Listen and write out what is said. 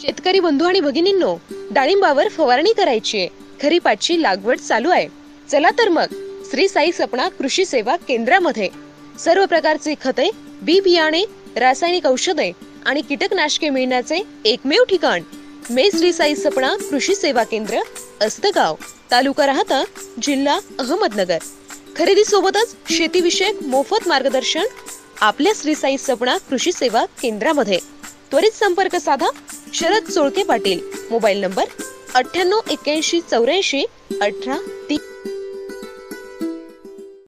शेतकरी बंधू आणि भगिनींनो डाळिंबावर फवारणी करायची आहे. खरीपाची लागवड चालू आहे. चला तर मग श्री साई सपना कृषी सेवा केंद्रामध्ये सर्व प्रकारचे खते बी बियाणे रासायनिक औषधे आणि कीटकनाशके मिळण्याचे एकमेव ठिकाण मे श्री साई सपना कृषी सेवा केंद्र अस्तगाव. तालुका राहता जिल्हा अहमदनगर. खरेदी सोबतच शेतीविषयक मोफत मार्गदर्शन आपल्या श्री साई सपना कृषी सेवा केंद्रामध्ये. त्वरित संपर्क साधा शरद चोळके पाटील. मोबाईल नंबर अठ्ठ्याण्णव एक्क्याऐंशी चौऱ्याऐंशी अठरा तीन.